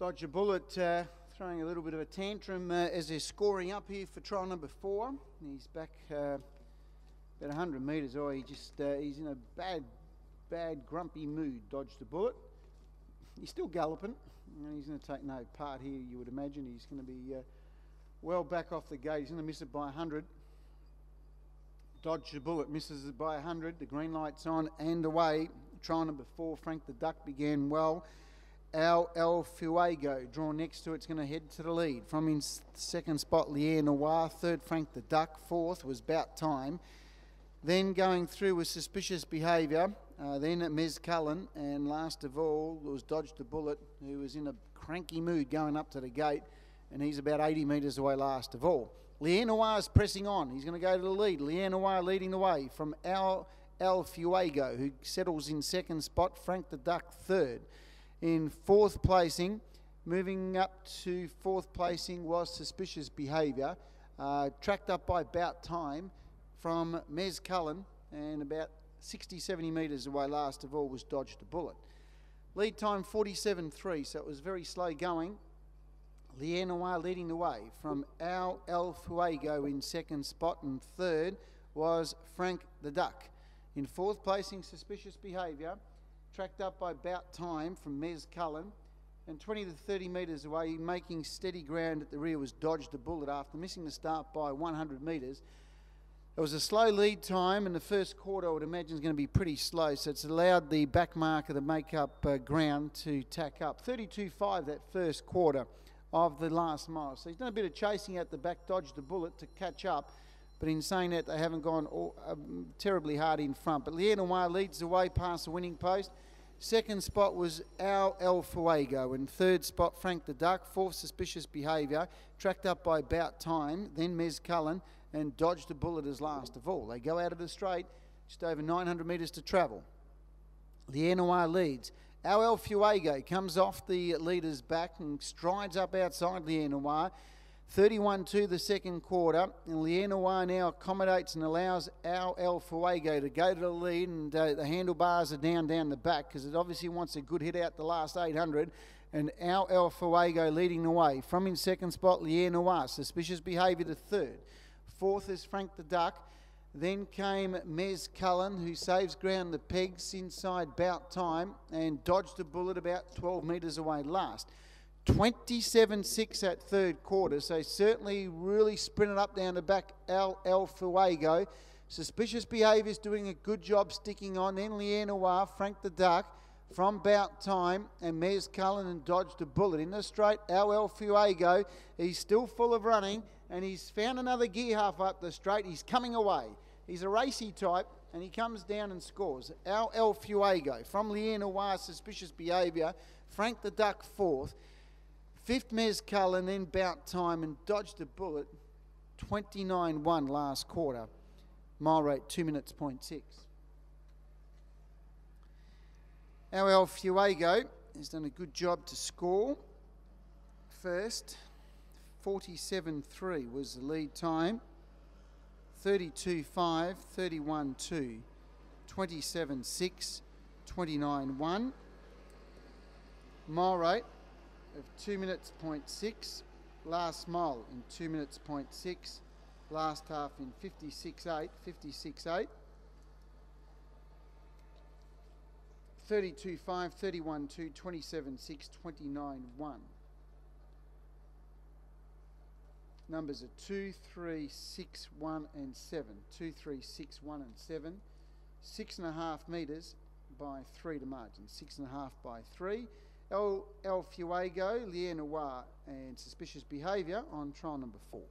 Dodge a bullet, uh, throwing a little bit of a tantrum uh, as they're scoring up here for trial number four. He's back uh, about 100 metres. Oh, he just uh, he's in a bad, bad, grumpy mood. Dodged a bullet. He's still galloping. And he's going to take no part here. You would imagine he's going to be uh, well back off the gate. He's going to miss it by 100. Dodge a bullet, misses it by 100. The green light's on and away. Trial number four, Frank the Duck began well. Al El Fuego, drawn next to it's going to head to the lead. From in second spot, Lier Noir. Third, Frank the Duck. Fourth was About Time. Then going through with suspicious behaviour. Uh, then Mez Cullen. And last of all was Dodged a Bullet, who was in a cranky mood going up to the gate. And he's about 80 metres away last of all. Lier Noir is pressing on. He's going to go to the lead. Lier Noir leading the way from Al El Fuego, who settles in second spot. Frank the Duck third in fourth placing. Moving up to fourth placing was suspicious behaviour, uh, tracked up by about time from Mez Cullen, and about 60, 70 metres away last of all was Dodged a Bullet. Lead time 47.3, so it was very slow going. Lienoir leading the way from Al El Fuego in second spot, and third was Frank the Duck. In fourth placing, suspicious behaviour tracked up by about time from Mez Cullen, and 20 to 30 metres away, making steady ground at the rear, was Dodged a Bullet after missing the start by 100 metres. It was a slow lead time, and the first quarter I would imagine is going to be pretty slow, so it's allowed the back marker to make up uh, ground to tack up. 32.5 that first quarter of the last mile. So he's done a bit of chasing at the back, dodged the bullet to catch up. But in saying that, they haven't gone all, um, terribly hard in front. But Lienoir leads the way past the winning post. Second spot was Al El Fuego. And third spot, Frank the Duck. Fourth, Suspicious Behaviour. Tracked up by about time. Then Mez Cullen. And dodged a bullet as last of all. They go out of the straight. Just over 900 metres to travel. Lienoir leads. Al El Fuego comes off the leader's back and strides up outside Lienoir. 31 to the second quarter, and Lienoir now accommodates and allows Al El Fuego to go to the lead, and uh, the handlebars are down down the back because it obviously wants a good hit out the last 800. And Al El Fuego leading the way. From in second spot, Lienoir, suspicious behaviour to third. Fourth is Frank the Duck. Then came Mez Cullen, who saves ground the pegs inside bout time and dodged a bullet about 12 metres away last. 27 6 at third quarter. So certainly really sprinted up down the back El, El Fuego. Suspicious behaviours doing a good job sticking on. Then Lienoir, Frank the Duck from bout time and Mez Cullen and dodged a bullet. In the straight, El El Fuego, he's still full of running and he's found another gear half up the straight. He's coming away. He's a racy type and he comes down and scores. El El Fuego from Lienoir, suspicious behaviour. Frank the Duck fourth. Fifth Mez Cullen, then bout time and dodged a bullet. 29 1 last quarter. Mile rate 2 minutes point 6. Our El Fuego has done a good job to score. First, 47 3 was the lead time. 32 5, 31 2, 27 6, 29 1. Mile rate of 2 minutes point 6, last mile in 2 minutes point 6, last half in 56 8, 56 8. 32 5, 31 2, 27 6, 29 1. Numbers are 2, 3, 6, 1 and 7. 2, 3, 6, 1 and 7. Six and a half metres by three to margin. Six and a half by three. El, El Fuego, Lier and Suspicious Behaviour on trial number four.